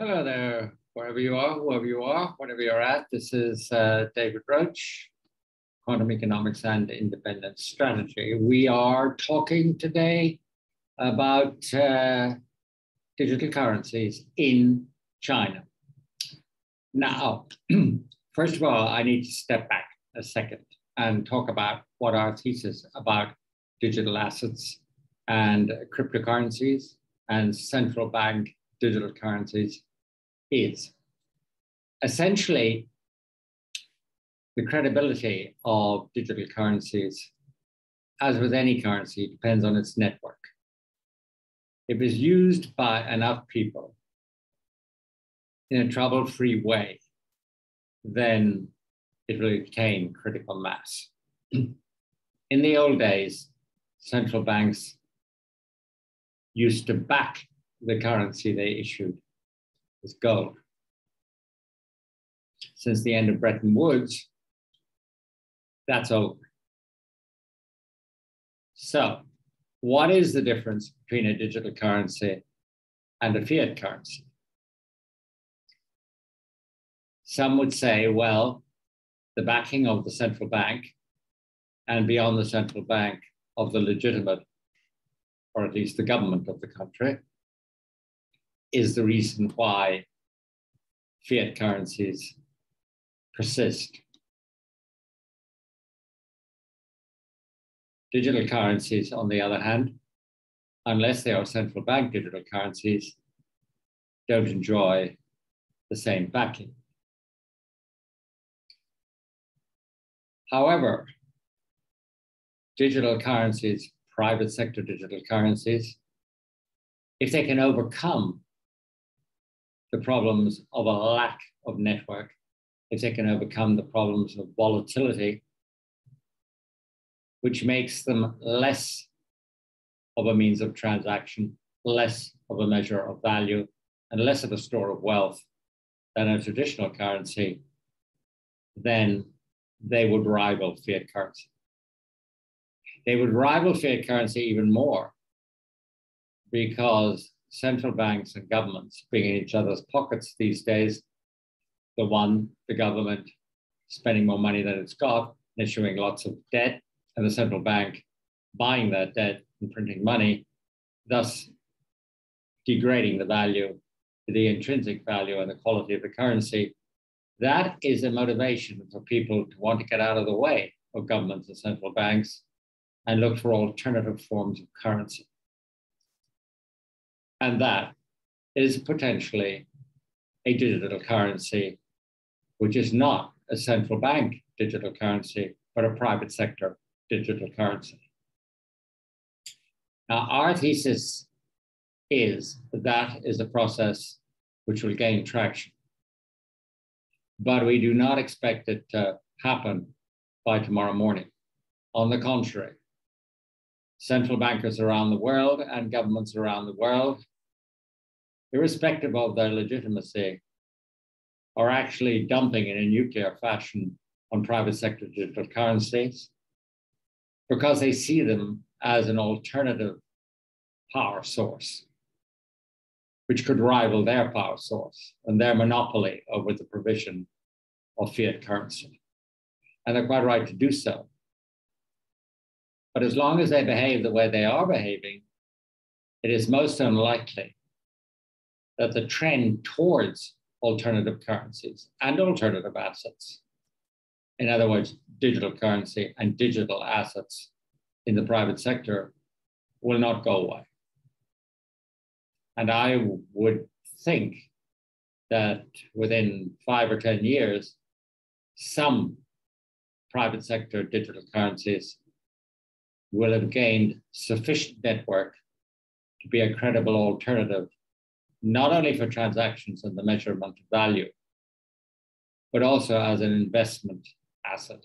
Hello there, wherever you are, whoever you are, whatever you're at. This is uh, David Roche, Quantum Economics and Independent Strategy. We are talking today about uh, digital currencies in China. Now, first of all, I need to step back a second and talk about what our thesis about digital assets and cryptocurrencies and central bank digital currencies is. Essentially, the credibility of digital currencies, as with any currency, depends on its network. If it's used by enough people in a trouble free way, then it will attain critical mass. in the old days, central banks used to back the currency they issued with gold. Since the end of Bretton Woods, that's over. So, what is the difference between a digital currency and a fiat currency? Some would say, well, the backing of the central bank and beyond the central bank of the legitimate, or at least the government of the country, is the reason why fiat currencies persist. Digital currencies, on the other hand, unless they are central bank digital currencies, don't enjoy the same backing. However, digital currencies, private sector digital currencies, if they can overcome the problems of a lack of network, if they can overcome the problems of volatility, which makes them less of a means of transaction, less of a measure of value, and less of a store of wealth than a traditional currency, then they would rival fiat currency. They would rival fiat currency even more because central banks and governments being in each other's pockets these days. The one, the government spending more money than it's got, issuing lots of debt, and the central bank buying that debt and printing money, thus degrading the value, the intrinsic value and the quality of the currency. That is a motivation for people to want to get out of the way of governments and central banks and look for alternative forms of currency. And that is potentially a digital currency, which is not a central bank digital currency, but a private sector digital currency. Now, our thesis is that that is a process which will gain traction. But we do not expect it to happen by tomorrow morning. On the contrary, central bankers around the world and governments around the world, irrespective of their legitimacy, are actually dumping in a nuclear fashion on private sector digital currencies because they see them as an alternative power source, which could rival their power source and their monopoly over the provision of fiat currency. And they're quite right to do so. But as long as they behave the way they are behaving, it is most unlikely that the trend towards alternative currencies and alternative assets, in other words, digital currency and digital assets in the private sector, will not go away. And I would think that within five or 10 years, some private sector digital currencies will have gained sufficient network to be a credible alternative, not only for transactions and the measurement of value, but also as an investment asset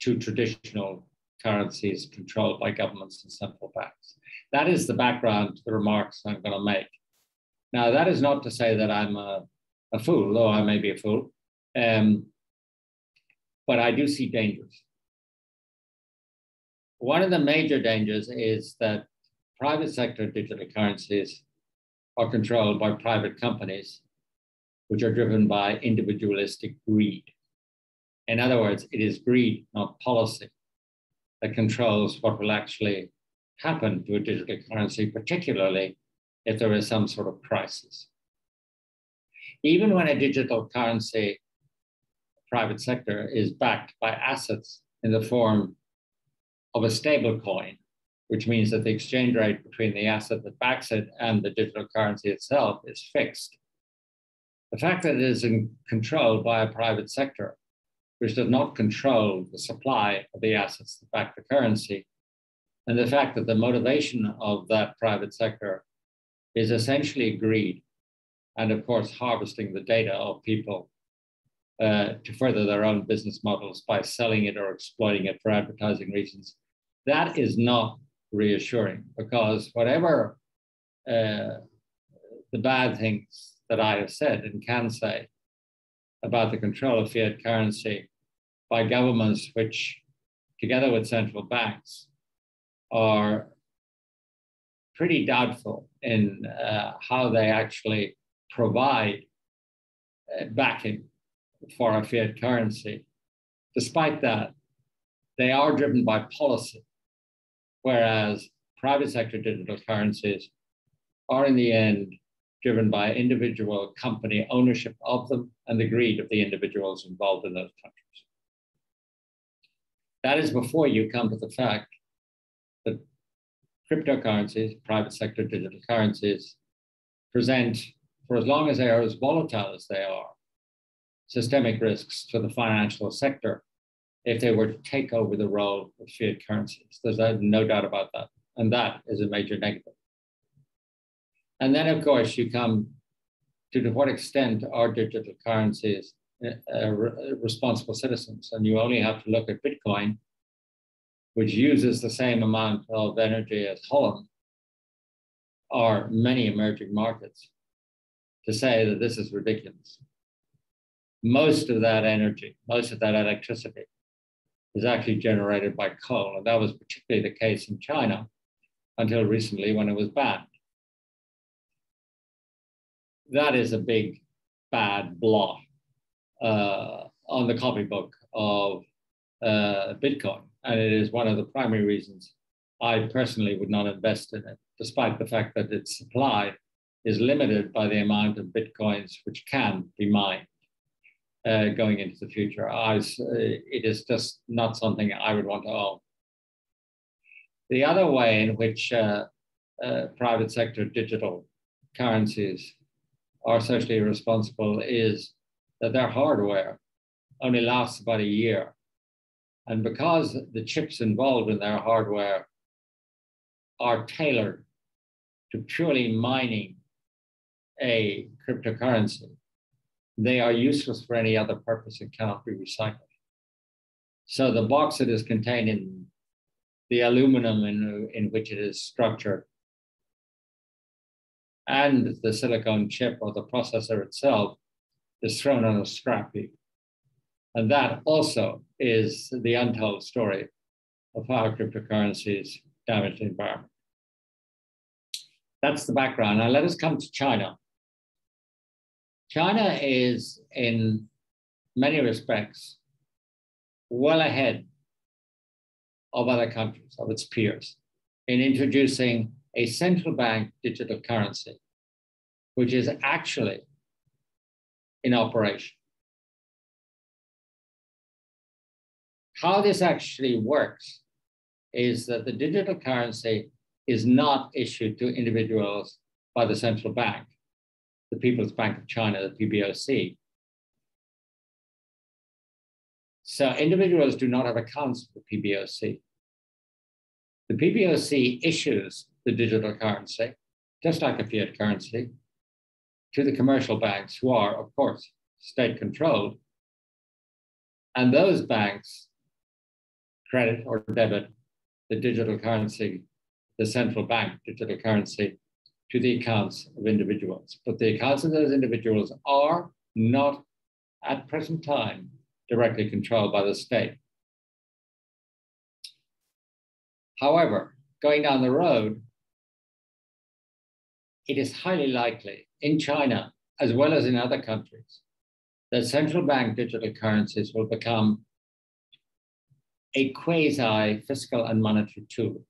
to traditional currencies controlled by governments and central banks. That is the background to the remarks I'm going to make. Now, that is not to say that I'm a, a fool, though I may be a fool, um, but I do see dangers. One of the major dangers is that private sector digital currencies are controlled by private companies, which are driven by individualistic greed. In other words, it is greed, not policy, that controls what will actually happen to a digital currency, particularly if there is some sort of crisis. Even when a digital currency private sector is backed by assets in the form of a stable coin, which means that the exchange rate between the asset that backs it and the digital currency itself is fixed. The fact that it is in controlled by a private sector, which does not control the supply of the assets that back the currency, and the fact that the motivation of that private sector is essentially greed, and of course, harvesting the data of people uh, to further their own business models by selling it or exploiting it for advertising reasons. That is not reassuring because whatever uh, the bad things that I have said and can say about the control of fiat currency by governments, which, together with central banks, are pretty doubtful in uh, how they actually provide uh, backing for a fiat currency. Despite that, they are driven by policy, whereas private sector digital currencies are in the end driven by individual company ownership of them and the greed of the individuals involved in those countries. That is before you come to the fact that cryptocurrencies, private sector digital currencies, present, for as long as they are as volatile as they are, systemic risks to the financial sector if they were to take over the role of fiat currencies. There's no doubt about that. And that is a major negative. And then, of course, you come to, to what extent are digital currencies uh, uh responsible citizens? And you only have to look at Bitcoin, which uses the same amount of energy as Holland or many emerging markets to say that this is ridiculous most of that energy, most of that electricity is actually generated by coal. And that was particularly the case in China until recently when it was banned. That is a big bad blot uh, on the copybook of uh, Bitcoin. And it is one of the primary reasons I personally would not invest in it, despite the fact that its supply is limited by the amount of Bitcoins which can be mined uh, going into the future. I uh, it is just not something I would want to own. The other way in which uh, uh, private sector digital currencies are socially responsible is that their hardware only lasts about a year. And because the chips involved in their hardware are tailored to purely mining a cryptocurrency, they are useless for any other purpose and cannot be recycled. So the box that is contained in the aluminum in, in which it is structured and the silicon chip or the processor itself is thrown on a scrap heap. And that also is the untold story of how cryptocurrencies damage the environment. That's the background. Now let us come to China. China is, in many respects, well ahead of other countries, of its peers, in introducing a central bank digital currency, which is actually in operation. How this actually works is that the digital currency is not issued to individuals by the central bank the People's Bank of China, the PBOC. So individuals do not have accounts with the PBOC. The PBOC issues the digital currency, just like a fiat currency, to the commercial banks who are, of course, state controlled. And those banks credit or debit the digital currency, the central bank digital currency to the accounts of individuals. But the accounts of those individuals are not at present time directly controlled by the state. However, going down the road, it is highly likely in China, as well as in other countries, that central bank digital currencies will become a quasi fiscal and monetary tool.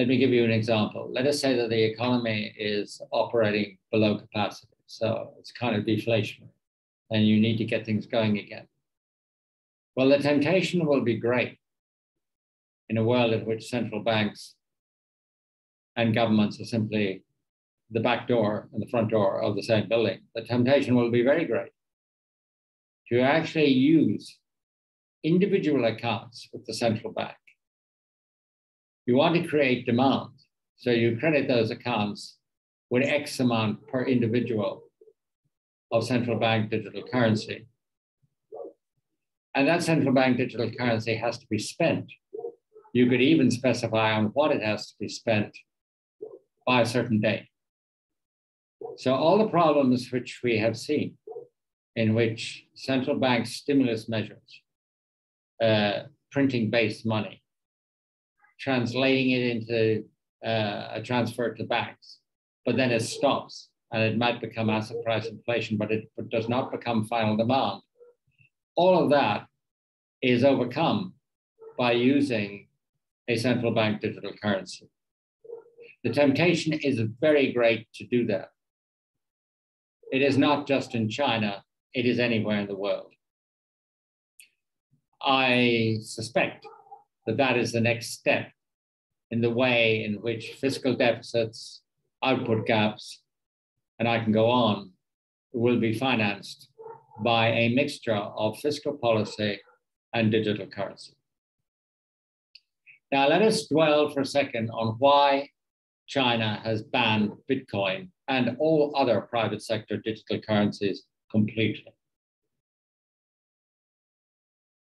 Let me give you an example. Let us say that the economy is operating below capacity, so it's kind of deflationary, and you need to get things going again. Well, the temptation will be great in a world in which central banks and governments are simply the back door and the front door of the same building. The temptation will be very great to actually use individual accounts with the central bank. You want to create demand, so you credit those accounts with X amount per individual of central bank digital currency. And that central bank digital currency has to be spent. You could even specify on what it has to be spent by a certain date. So all the problems which we have seen in which central bank stimulus measures, uh, printing based money, translating it into uh, a transfer to banks, but then it stops and it might become asset price inflation, but it does not become final demand. All of that is overcome by using a central bank digital currency. The temptation is very great to do that. It is not just in China, it is anywhere in the world. I suspect that that is the next step in the way in which fiscal deficits, output gaps, and I can go on, will be financed by a mixture of fiscal policy and digital currency. Now, let us dwell for a second on why China has banned Bitcoin and all other private sector digital currencies completely.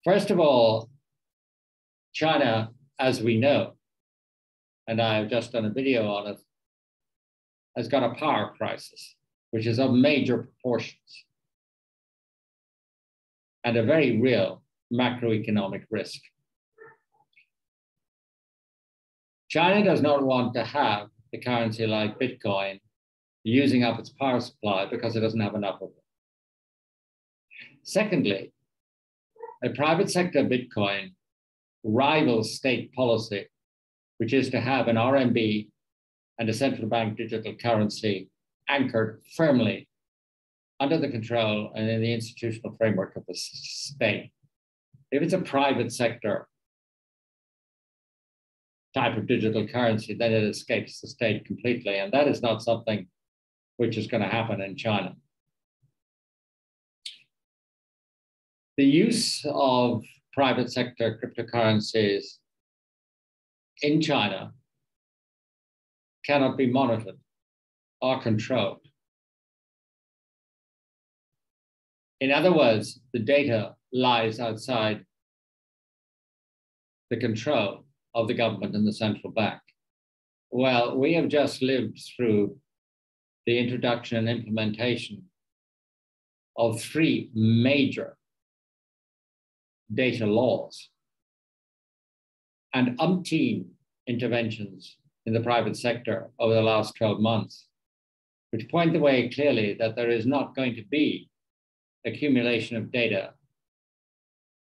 First of all, China, as we know, and I have just done a video on it, has got a power crisis, which is of major proportions and a very real macroeconomic risk. China does not want to have a currency like Bitcoin using up its power supply because it doesn't have enough of it. Secondly, a private sector Bitcoin rivals state policy, which is to have an RMB and a central bank digital currency anchored firmly under the control and in the institutional framework of the state. If it's a private sector type of digital currency, then it escapes the state completely. And that is not something which is going to happen in China. The use of private sector cryptocurrencies in China cannot be monitored or controlled. In other words, the data lies outside the control of the government and the central bank. Well, we have just lived through the introduction and implementation of three major data laws and umpteen interventions in the private sector over the last 12 months, which point the way clearly that there is not going to be accumulation of data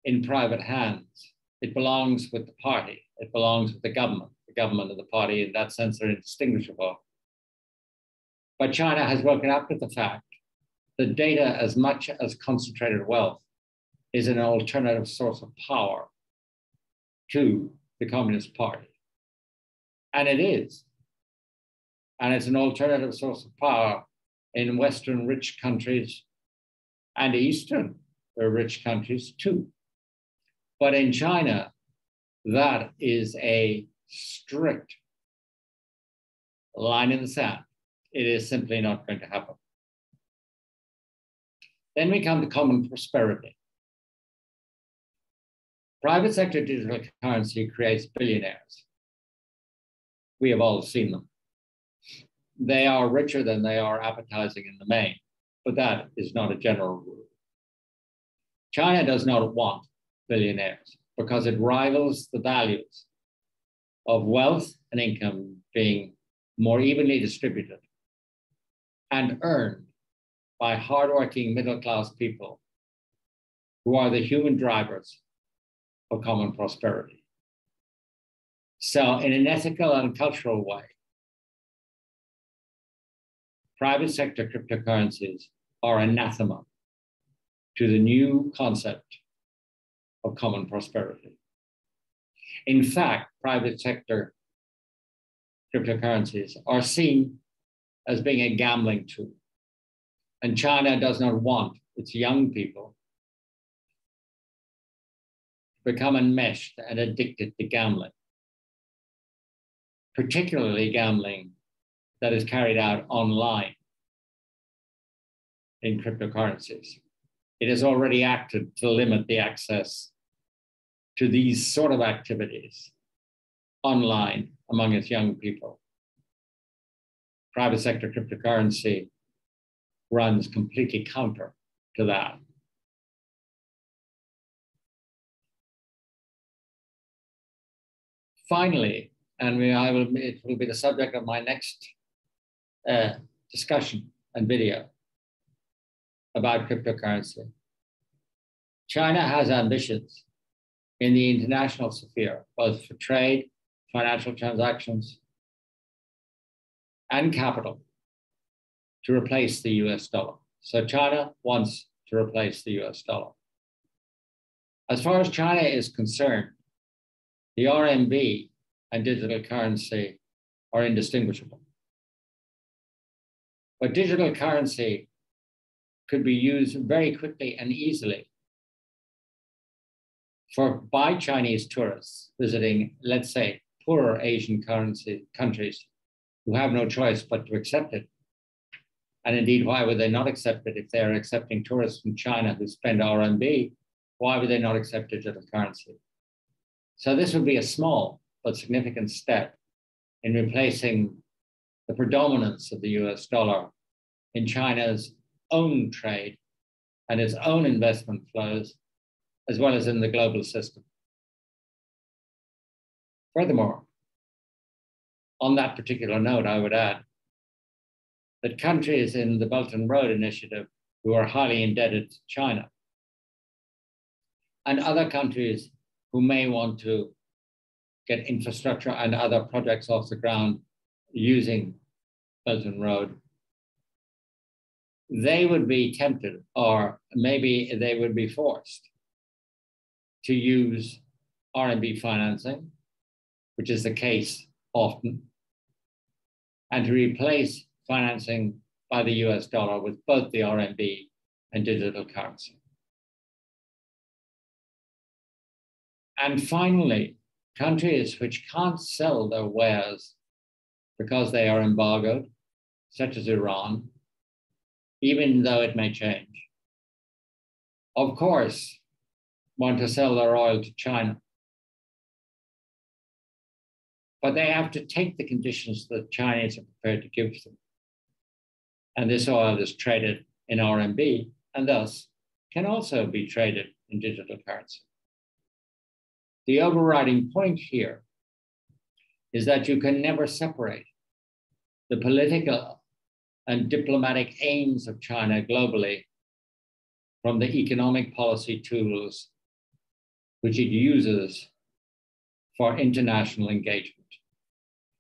in private hands. It belongs with the party, it belongs with the government. The government and the party, in that sense, are indistinguishable. But China has woken up to the fact that data, as much as concentrated wealth, is an alternative source of power to the Communist Party. And it is. And it's an alternative source of power in Western rich countries and Eastern rich countries too. But in China, that is a strict line in the sand. It is simply not going to happen. Then we come to common prosperity. Private sector digital currency creates billionaires. We have all seen them. They are richer than they are appetizing in the main, but that is not a general rule. China does not want billionaires because it rivals the values of wealth and income being more evenly distributed, and earned by hardworking middle class people who are the human drivers of common prosperity. So, in an ethical and cultural way, private sector cryptocurrencies are anathema to the new concept of common prosperity. In fact, private sector cryptocurrencies are seen as being a gambling tool. And China does not want its young people become enmeshed and addicted to gambling, particularly gambling that is carried out online in cryptocurrencies. It has already acted to limit the access to these sort of activities online among its young people. Private sector cryptocurrency runs completely counter to that. Finally, and we, I will, it will be the subject of my next uh, discussion and video about cryptocurrency. China has ambitions in the international sphere, both for trade, financial transactions, and capital to replace the US dollar. So China wants to replace the US dollar. As far as China is concerned, the RMB and digital currency are indistinguishable. But digital currency could be used very quickly and easily for by Chinese tourists visiting, let's say, poorer Asian currency countries who have no choice but to accept it. And indeed, why would they not accept it if they're accepting tourists from China who spend RMB? Why would they not accept digital currency? So this would be a small but significant step in replacing the predominance of the US dollar in China's own trade and its own investment flows, as well as in the global system. Furthermore, on that particular note, I would add that countries in the Belt and Road Initiative who are highly indebted to China and other countries who may want to get infrastructure and other projects off the ground using and Road they would be tempted, or maybe they would be forced to use RMB financing, which is the case often, and to replace financing by the US dollar with both the RMB and digital currency. And finally, countries which can't sell their wares because they are embargoed, such as Iran, even though it may change. Of course, want to sell their oil to China. But they have to take the conditions that Chinese are prepared to give them. And this oil is traded in RMB and thus can also be traded in digital currency. The overriding point here is that you can never separate the political and diplomatic aims of China globally from the economic policy tools which it uses for international engagement.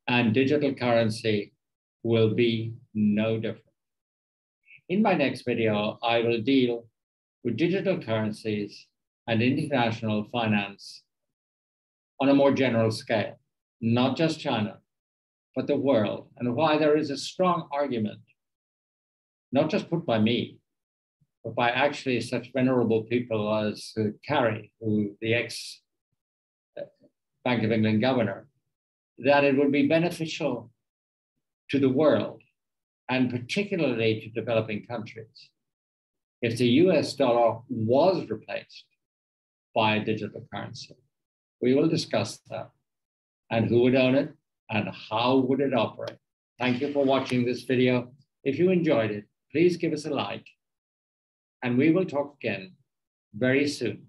And digital currency will be no different. In my next video, I will deal with digital currencies and international finance on a more general scale, not just China, but the world, and why there is a strong argument not just put by me, but by actually such venerable people as uh, who the ex uh, Bank of England governor, that it would be beneficial to the world and particularly to developing countries if the US dollar was replaced by a digital currency. We will discuss that and who would own it and how would it operate. Thank you for watching this video. If you enjoyed it, please give us a like and we will talk again very soon.